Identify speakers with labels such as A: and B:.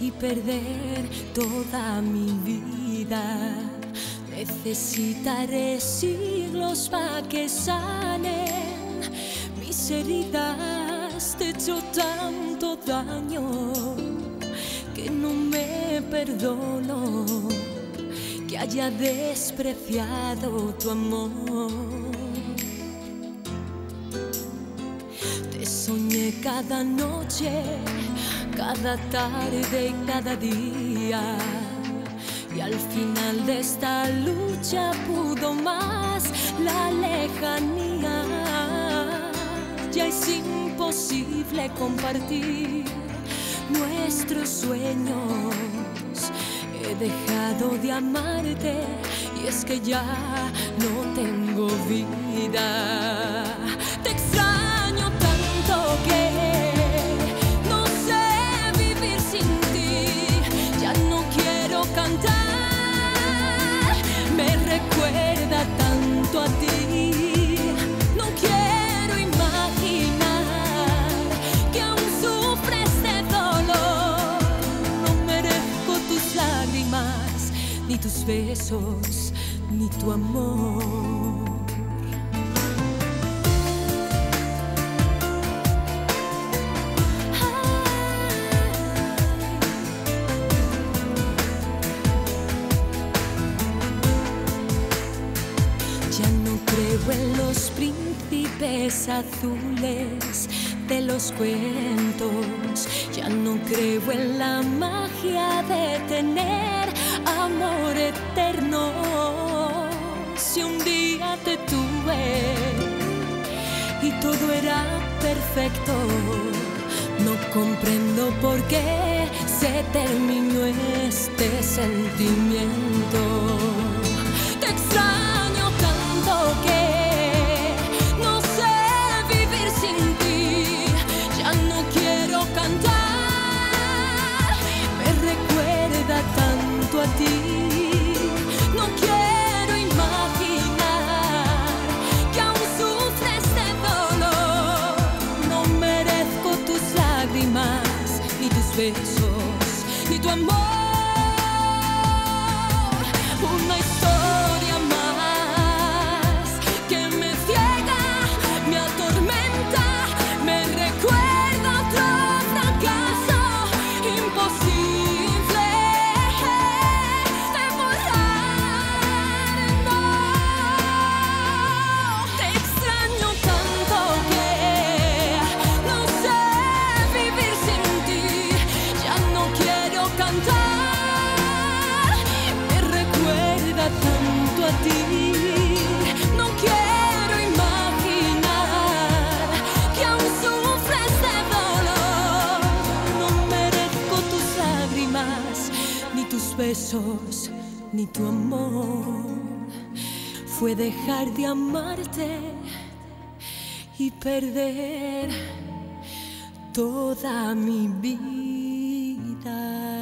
A: y perder toda mi vida. Necesitaré siglos para que sanen mis heridas. Te he hecho tanto daño que no me perdono que haya despreciado tu amor. Te soñé cada noche, cada tarde y cada día. Y al final de esta lucha pudo más la lejanía. Ya es imposible compartir nuestros sueños. He dejado de amarte y es que ya no tengo vida. Ni tus besos, ni tu amor. Ya no creo en los príncipes azules de los cuentos. Ya no creo en la magia todo era perfecto, no comprendo por qué se terminó este sentimiento. Besos, ni tu amor. Una ni tus besos, ni tu amor. Fue dejar de amarte y perder toda mi vida.